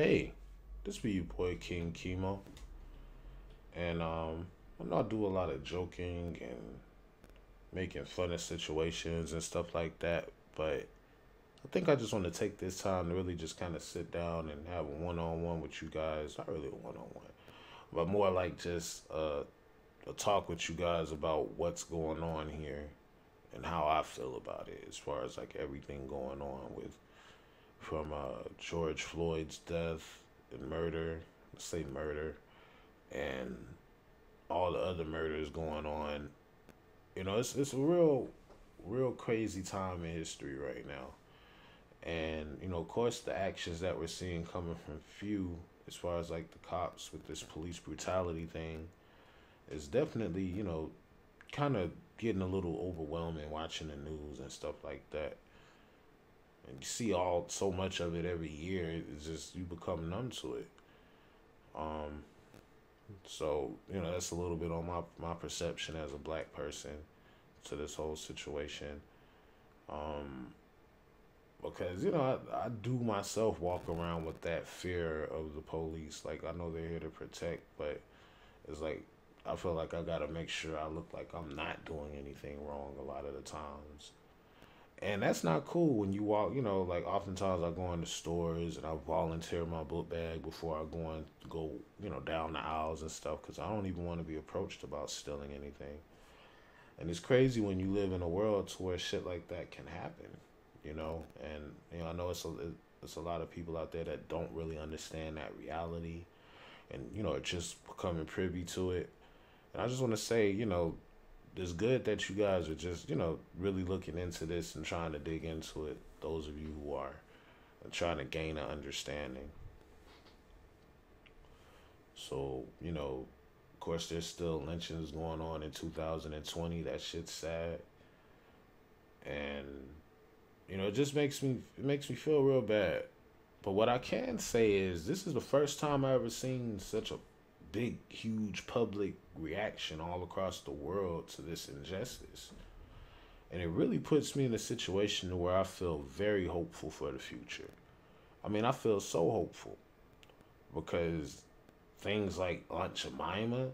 Hey, this be your boy King Chemo. And um I know I do a lot of joking and making fun of situations and stuff like that, but I think I just want to take this time to really just kind of sit down and have a one on one with you guys. Not really a one on one, but more like just uh, a talk with you guys about what's going on here and how I feel about it as far as like everything going on with from uh, George Floyd's death and murder, let's say murder, and all the other murders going on. You know, it's it's a real, real crazy time in history right now. And, you know, of course the actions that we're seeing coming from few as far as like the cops with this police brutality thing is definitely, you know, kind of getting a little overwhelming watching the news and stuff like that. And you see all so much of it every year, it's just you become numb to it. Um so, you know, that's a little bit on my my perception as a black person to this whole situation. Um because you know I, I do myself walk around with that fear of the police like i know they're here to protect but it's like i feel like i gotta make sure i look like i'm not doing anything wrong a lot of the times and that's not cool when you walk you know like oftentimes i go into stores and i volunteer my book bag before i go and go you know down the aisles and stuff because i don't even want to be approached about stealing anything. And it's crazy when you live in a world to where shit like that can happen you know? And you know i know it's a it's a lot of people out there that don't really understand that reality and you know just becoming privy to it. And i just want to say you know it's good that you guys are just you know really looking into this and trying to dig into it those of you who are trying to gain an understanding. So you know of course there's still lynchings going on in 2020 that shit's sad. And you know, it just makes me it makes me feel real bad. But what I can say is this is the first time I ever seen such a big, huge public reaction all across the world to this injustice. And it really puts me in a situation where I feel very hopeful for the future. I mean, I feel so hopeful because things like Aunt Jemima,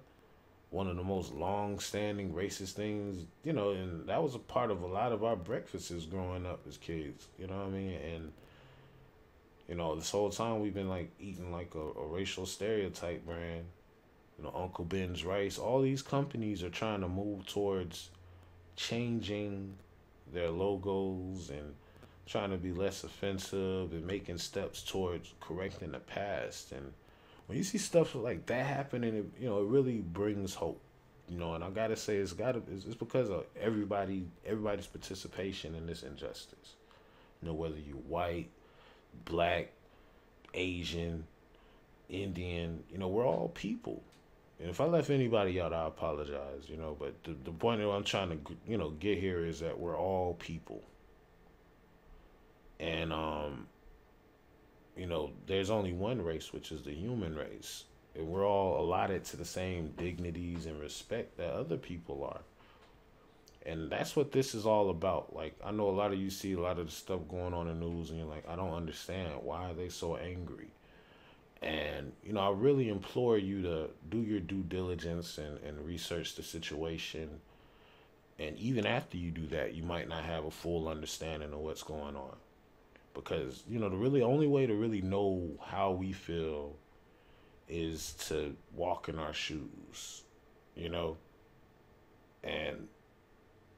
one of the most long-standing racist things, you know, and that was a part of a lot of our breakfasts growing up as kids. You know what I mean? And you know, this whole time we've been like eating like a, a racial stereotype brand. You know, Uncle Ben's rice. All these companies are trying to move towards changing their logos and trying to be less offensive and making steps towards correcting the past and when you see stuff like that happening, it you know it really brings hope. You know, and I gotta say it's gotta it's, it's because of everybody everybody's participation in this injustice. You know, whether you're white, black, Asian, Indian, you know, we're all people. And if I left anybody out, I apologize, you know. But the, the point that I'm trying to, you know, get here is that we're all people. And um, you know, there's only one race, which is the human race. And we're all allotted to the same dignities and respect that other people are. And that's what this is all about. Like, I know a lot of you see a lot of the stuff going on in the news, and you're like, I don't understand. Why are they so angry? And, you know, I really implore you to do your due diligence and, and research the situation. And even after you do that, you might not have a full understanding of what's going on. Because you know the really only way to really know how we feel is to walk in our shoes you know? And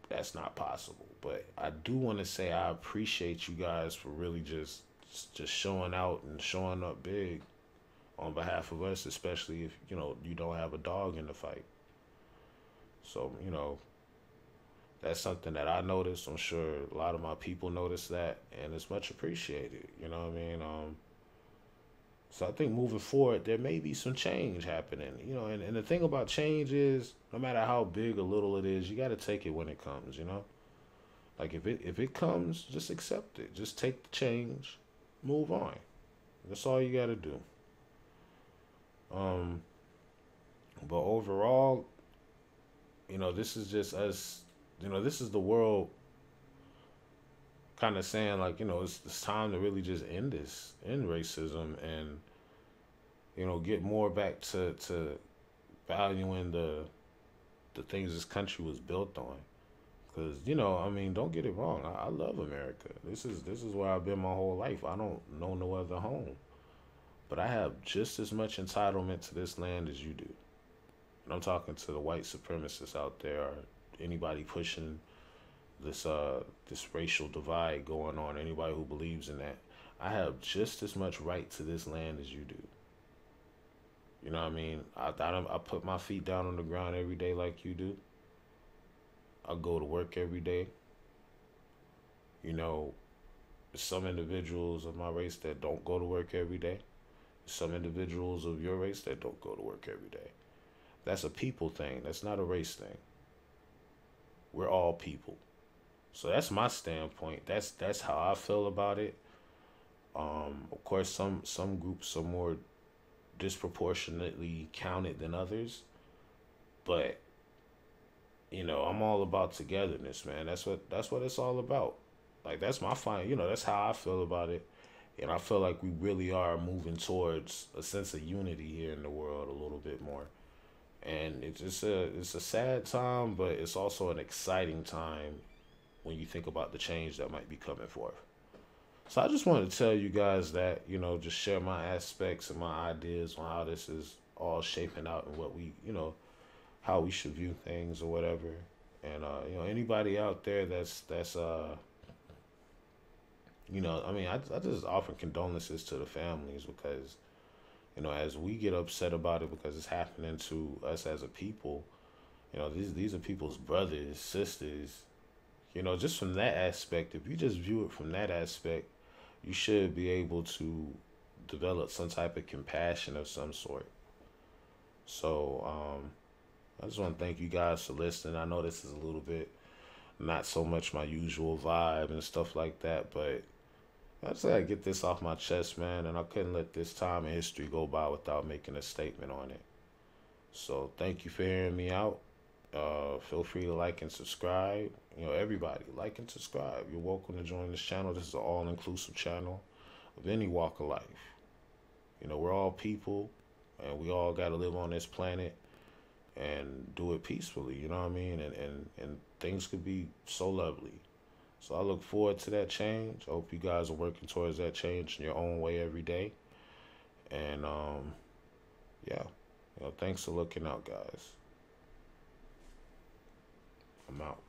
that's not possible. But i do want to say i appreciate you guys for really just just showing out and showing up big on behalf of us especially if you know you don't have a dog in the fight so you know that's something that I noticed. I'm sure a lot of my people notice that, and it's much appreciated. You know what I mean? Um, so I think moving forward, there may be some change happening. You know, and, and the thing about change is, no matter how big or little it is, you got to take it when it comes. You know, like if it if it comes, just accept it. Just take the change, move on. That's all you got to do. Um, but overall, you know, this is just us you know, this is the world kind of saying like, you know, it's, it's time to really just end this, end racism and you know, get more back to to valuing the the things this country was built on. Cause you know, I mean, don't get it wrong. I, I love America. This is this is where I've been my whole life. I don't know no other home, but I have just as much entitlement to this land as you do. And I'm talking to the white supremacists out there, or anybody pushing this uh this racial divide going on. Anybody who believes in that, I have just as much right to this land as you do. You know what I mean? I I, I put my feet down on the ground every day like you do. I go to work every day. You know, some individuals of my race that don't go to work every day. Some individuals of your race that don't go to work every day. That's a people thing. That's not a race thing. We're all people. So that's my standpoint. That's that's how I feel about it. Um, of course, some some groups are more disproportionately counted than others, but you know, I'm all about togetherness, man. That's what that's what it's all about. Like that's my fine, you know, that's how I feel about it. And I feel like we really are moving towards a sense of unity here in the world a little bit more. And it's just a it's a sad time, but it's also an exciting time when you think about the change that might be coming forth. So I just wanted to tell you guys that, you know, just share my aspects and my ideas on how this is all shaping out and what we, you know, how we should view things or whatever. And uh, you know, anybody out there that's that's uh, you know, I mean, I I just offer condolences to the families because, you know, as we get upset about it because it's happening to us as a people, you know, these these are people's brothers, sisters. You know, just from that aspect, if you just view it from that aspect, you should be able to develop some type of compassion of some sort. So, um, I just want to thank you guys for listening. I know this is a little bit not so much my usual vibe and stuff like that, but I just gotta get this off my chest, man, and I couldn't let this time in history go by without making a statement on it. So thank you for hearing me out. Uh, feel free to like and subscribe. You know, everybody, like and subscribe. You're welcome to join this channel. This is an all-inclusive channel of any walk of life. You know, we're all people, and we all got to live on this planet and do it peacefully, you know what I mean? And, and, and things could be so lovely. So I look forward to that change. I hope you guys are working towards that change in your own way every day. And um, yeah, you know, thanks for looking out, guys. I'm out.